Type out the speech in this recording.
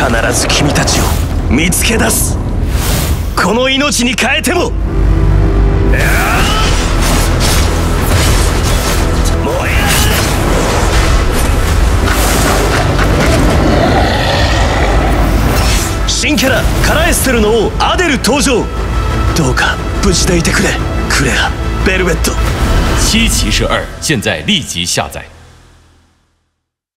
必ず君たちを見つけ出す。この命に変えても。新キャラカラエステルの王アデル登場。どうか無事でいてくれクレアベルベット。七骑士二现在立即下载。